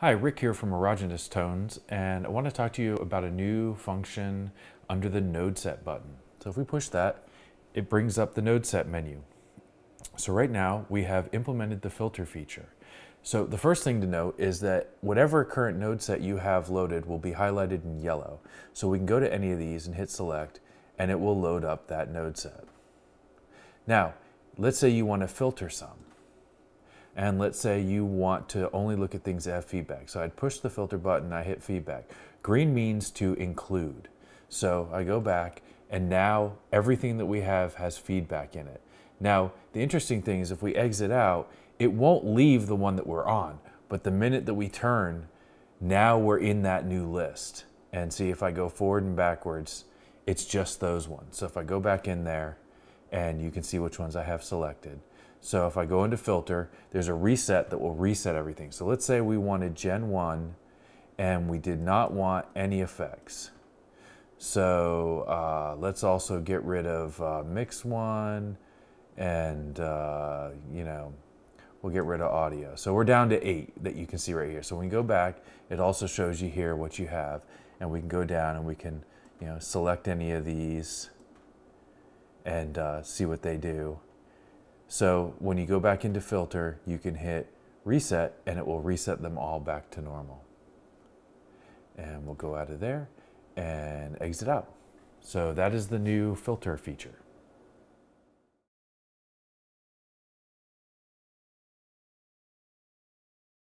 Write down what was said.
Hi, Rick here from Erogenous Tones, and I want to talk to you about a new function under the Node Set button. So if we push that, it brings up the Node Set menu. So right now, we have implemented the filter feature. So the first thing to note is that whatever current node set you have loaded will be highlighted in yellow. So we can go to any of these and hit select, and it will load up that node set. Now, let's say you want to filter some and let's say you want to only look at things that have feedback. So I'd push the filter button, I hit feedback. Green means to include. So I go back and now everything that we have has feedback in it. Now, the interesting thing is if we exit out, it won't leave the one that we're on, but the minute that we turn, now we're in that new list. And see if I go forward and backwards, it's just those ones. So if I go back in there and you can see which ones I have selected. So if I go into filter, there's a reset that will reset everything. So let's say we wanted Gen 1 and we did not want any effects. So uh, let's also get rid of uh, mix 1 and, uh, you know, we'll get rid of audio. So we're down to eight that you can see right here. So when we go back, it also shows you here what you have. And we can go down and we can, you know, select any of these and uh, see what they do. So when you go back into filter, you can hit reset and it will reset them all back to normal. And we'll go out of there and exit out. So that is the new filter feature.